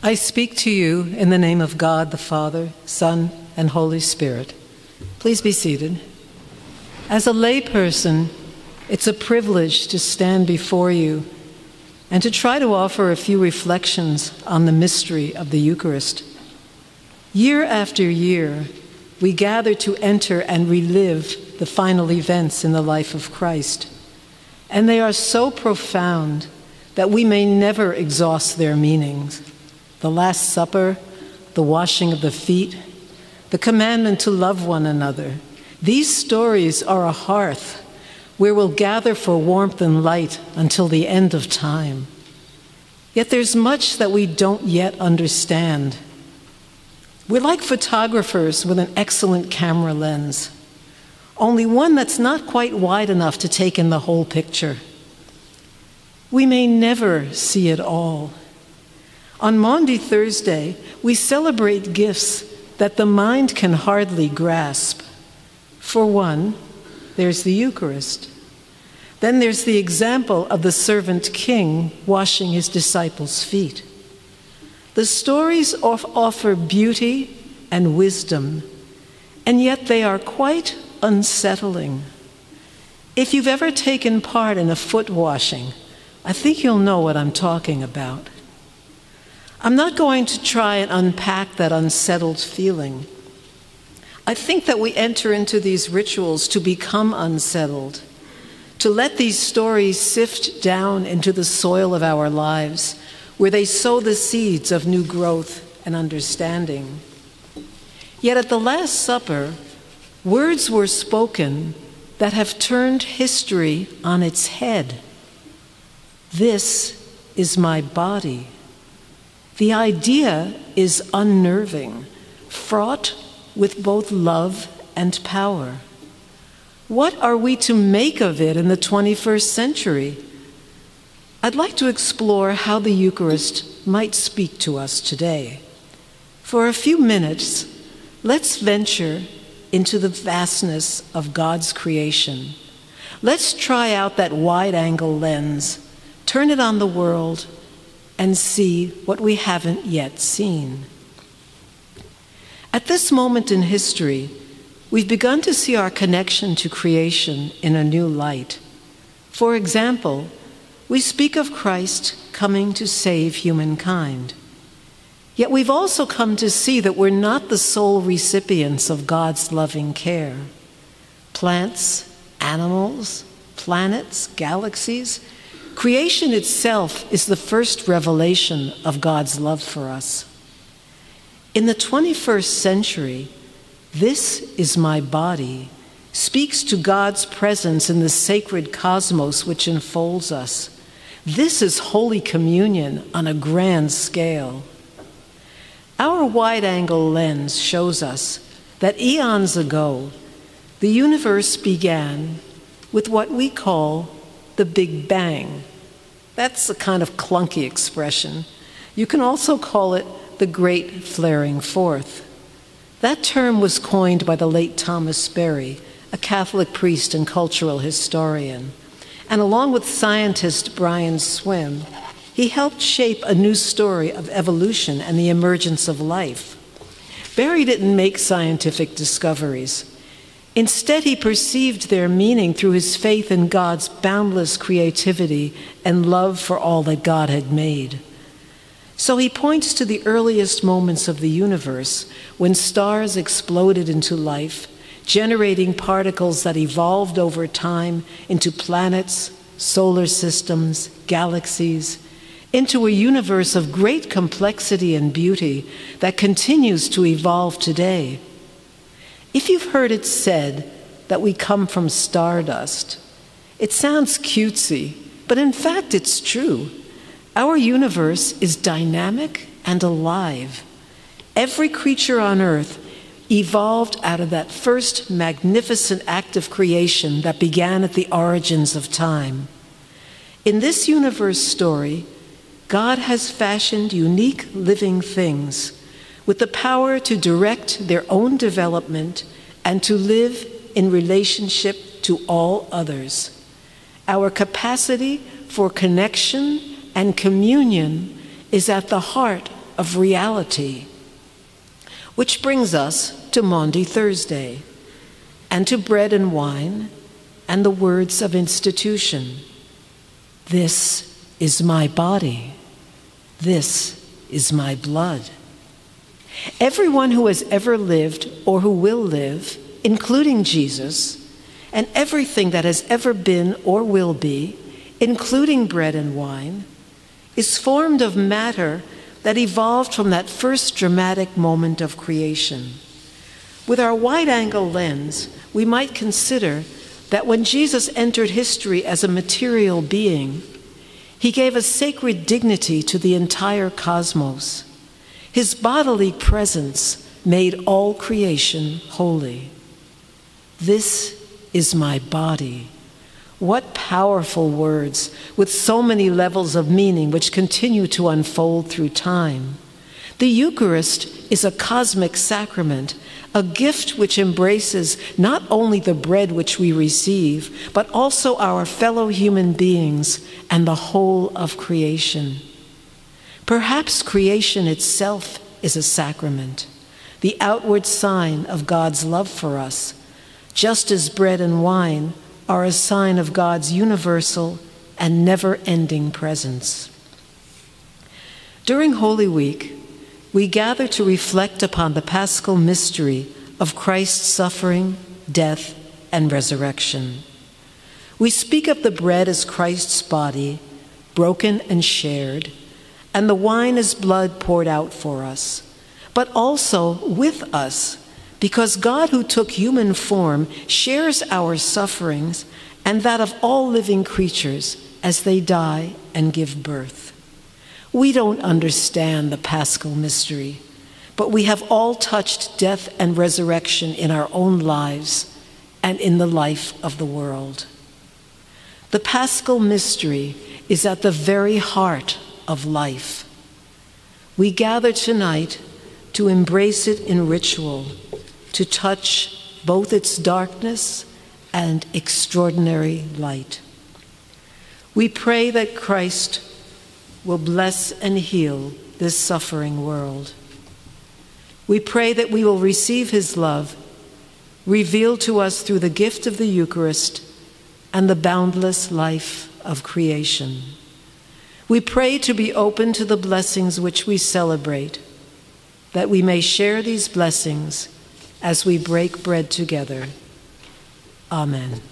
I speak to you in the name of God the Father, Son, and Holy Spirit. Please be seated. As a layperson, it's a privilege to stand before you and to try to offer a few reflections on the mystery of the Eucharist. Year after year, we gather to enter and relive the final events in the life of Christ. And they are so profound that we may never exhaust their meanings. The Last Supper, the washing of the feet, the commandment to love one another. These stories are a hearth where we'll gather for warmth and light until the end of time. Yet there's much that we don't yet understand. We're like photographers with an excellent camera lens, only one that's not quite wide enough to take in the whole picture. We may never see it all. On Maundy Thursday, we celebrate gifts that the mind can hardly grasp. For one, there's the Eucharist. Then there's the example of the servant king washing his disciples' feet. The stories offer beauty and wisdom, and yet they are quite unsettling. If you've ever taken part in a foot washing, I think you'll know what I'm talking about. I'm not going to try and unpack that unsettled feeling. I think that we enter into these rituals to become unsettled, to let these stories sift down into the soil of our lives, where they sow the seeds of new growth and understanding. Yet at the Last Supper, words were spoken that have turned history on its head. This is my body. The idea is unnerving, fraught with both love and power. What are we to make of it in the 21st century? I'd like to explore how the Eucharist might speak to us today. For a few minutes, let's venture into the vastness of God's creation. Let's try out that wide angle lens, turn it on the world, and see what we haven't yet seen. At this moment in history, we've begun to see our connection to creation in a new light. For example, we speak of Christ coming to save humankind. Yet we've also come to see that we're not the sole recipients of God's loving care. Plants, animals, planets, galaxies, Creation itself is the first revelation of God's love for us. In the 21st century, this is my body speaks to God's presence in the sacred cosmos which enfolds us. This is Holy Communion on a grand scale. Our wide angle lens shows us that eons ago, the universe began with what we call the Big Bang. That's a kind of clunky expression. You can also call it the Great Flaring Forth. That term was coined by the late Thomas Berry, a Catholic priest and cultural historian. And along with scientist Brian Swimme, he helped shape a new story of evolution and the emergence of life. Berry didn't make scientific discoveries. Instead, he perceived their meaning through his faith in God's boundless creativity and love for all that God had made. So he points to the earliest moments of the universe when stars exploded into life, generating particles that evolved over time into planets, solar systems, galaxies, into a universe of great complexity and beauty that continues to evolve today. If you've heard it said that we come from stardust, it sounds cutesy, but in fact it's true. Our universe is dynamic and alive. Every creature on earth evolved out of that first magnificent act of creation that began at the origins of time. In this universe story, God has fashioned unique living things with the power to direct their own development and to live in relationship to all others. Our capacity for connection and communion is at the heart of reality. Which brings us to Maundy Thursday, and to bread and wine, and the words of institution. This is my body. This is my blood. Everyone who has ever lived or who will live, including Jesus, and everything that has ever been or will be, including bread and wine, is formed of matter that evolved from that first dramatic moment of creation. With our wide angle lens, we might consider that when Jesus entered history as a material being, he gave a sacred dignity to the entire cosmos. His bodily presence made all creation holy. This is my body. What powerful words with so many levels of meaning which continue to unfold through time. The Eucharist is a cosmic sacrament, a gift which embraces not only the bread which we receive, but also our fellow human beings and the whole of creation. Perhaps creation itself is a sacrament, the outward sign of God's love for us, just as bread and wine are a sign of God's universal and never ending presence. During Holy Week, we gather to reflect upon the paschal mystery of Christ's suffering, death, and resurrection. We speak of the bread as Christ's body, broken and shared, and the wine is blood poured out for us, but also with us, because God, who took human form, shares our sufferings and that of all living creatures as they die and give birth. We don't understand the paschal mystery, but we have all touched death and resurrection in our own lives and in the life of the world. The paschal mystery is at the very heart of life. We gather tonight to embrace it in ritual, to touch both its darkness and extraordinary light. We pray that Christ will bless and heal this suffering world. We pray that we will receive his love, revealed to us through the gift of the Eucharist and the boundless life of creation. We pray to be open to the blessings which we celebrate, that we may share these blessings as we break bread together. Amen.